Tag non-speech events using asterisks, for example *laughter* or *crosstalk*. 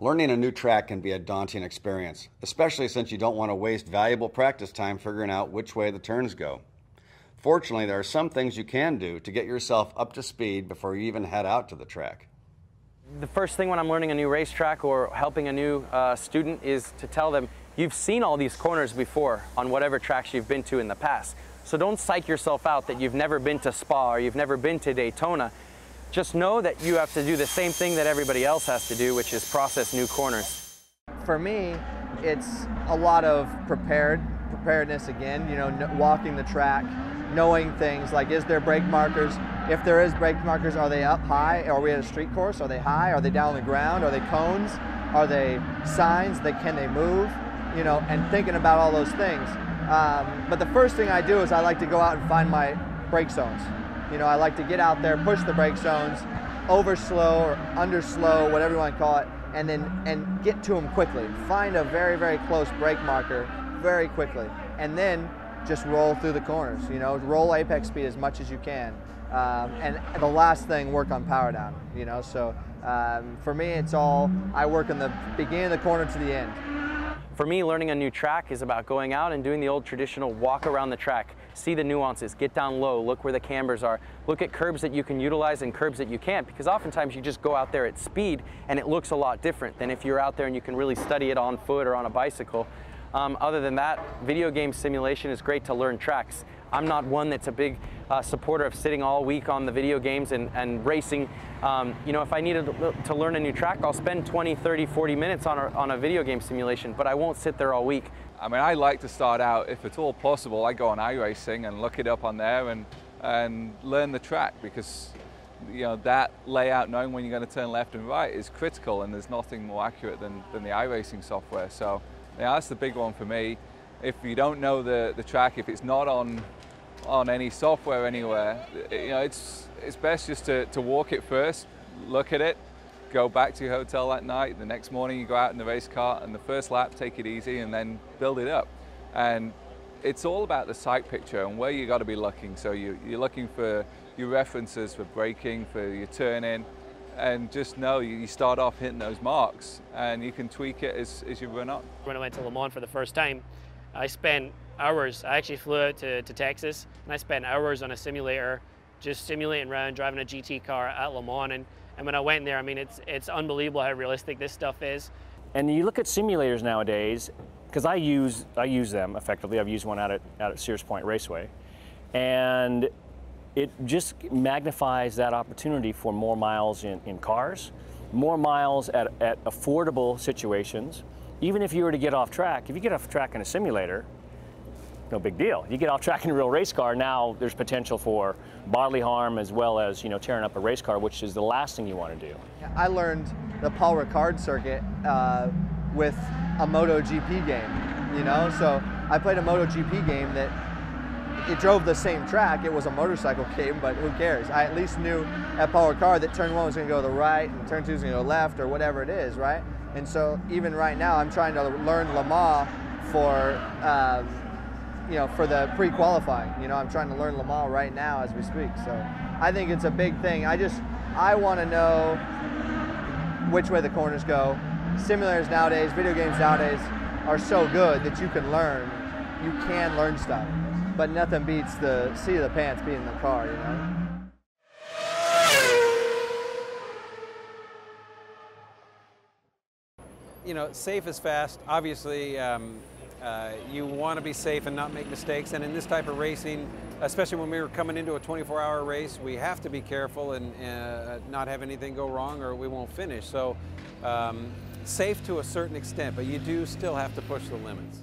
Learning a new track can be a daunting experience, especially since you don't want to waste valuable practice time figuring out which way the turns go. Fortunately, there are some things you can do to get yourself up to speed before you even head out to the track. The first thing when I'm learning a new racetrack or helping a new uh, student is to tell them, you've seen all these corners before on whatever tracks you've been to in the past. So don't psych yourself out that you've never been to Spa or you've never been to Daytona just know that you have to do the same thing that everybody else has to do, which is process new corners. For me, it's a lot of prepared preparedness again, you know, walking the track, knowing things like is there brake markers? If there is brake markers, are they up high? Are we at a street course? Are they high? Are they down on the ground? Are they cones? Are they signs? That can they move? You know, and thinking about all those things. Um, but the first thing I do is I like to go out and find my brake zones. You know, I like to get out there, push the brake zones, over slow or under slow, whatever you want to call it, and then and get to them quickly. Find a very very close brake marker very quickly, and then just roll through the corners. You know, roll apex speed as much as you can, um, and the last thing, work on power down. You know, so um, for me, it's all I work in the beginning of the corner to the end. For me, learning a new track is about going out and doing the old traditional walk around the track, see the nuances, get down low, look where the cambers are, look at curbs that you can utilize and curbs that you can't, because oftentimes you just go out there at speed and it looks a lot different than if you're out there and you can really study it on foot or on a bicycle. Um, other than that, video game simulation is great to learn tracks. I'm not one that's a big uh, supporter of sitting all week on the video games and, and racing. Um, you know, if I needed to learn a new track, I'll spend 20, 30, 40 minutes on a, on a video game simulation, but I won't sit there all week. I mean, I like to start out, if at all possible, I go on iRacing and look it up on there and, and learn the track because you know, that layout, knowing when you're going to turn left and right is critical and there's nothing more accurate than, than the iRacing software. So yeah, that's the big one for me. If you don't know the, the track, if it's not on on any software anywhere. You know, it's, it's best just to, to walk it first, look at it, go back to your hotel that night. The next morning you go out in the race car and the first lap, take it easy and then build it up. And it's all about the sight picture and where you got to be looking. So you, you're looking for your references for braking, for your turning, and just know you start off hitting those marks and you can tweak it as, as you run up. When I went to Le Mans for the first time, I spent hours. I actually flew out to, to Texas and I spent hours on a simulator just simulating around driving a GT car at Le Mans. And, and when I went there, I mean, it's, it's unbelievable how realistic this stuff is. And you look at simulators nowadays, because I use, I use them effectively. I've used one out at, out at Sears Point Raceway. And it just magnifies that opportunity for more miles in, in cars, more miles at, at affordable situations. Even if you were to get off track, if you get off track in a simulator, no big deal. You get off track in a real race car, now there's potential for bodily harm as well as you know tearing up a race car, which is the last thing you want to do. I learned the Paul Ricard circuit uh, with a MotoGP game, you know. So I played a MotoGP game that it drove the same track. It was a motorcycle *laughs* game, but who cares? I at least knew at Paul Ricard that turn one was going to go to the right and turn two was going to go left or whatever it is, right? And so even right now, I'm trying to learn Le Mans for. Uh, you know, for the pre-qualifying. You know, I'm trying to learn Le Mans right now as we speak. So I think it's a big thing. I just, I want to know which way the corners go. Simulators nowadays, video games nowadays are so good that you can learn. You can learn stuff, but nothing beats the seat of the pants being in the car, you know? You know, safe is fast. Obviously, um, uh, you want to be safe and not make mistakes. And in this type of racing, especially when we were coming into a 24-hour race, we have to be careful and uh, not have anything go wrong or we won't finish. So um, safe to a certain extent, but you do still have to push the limits.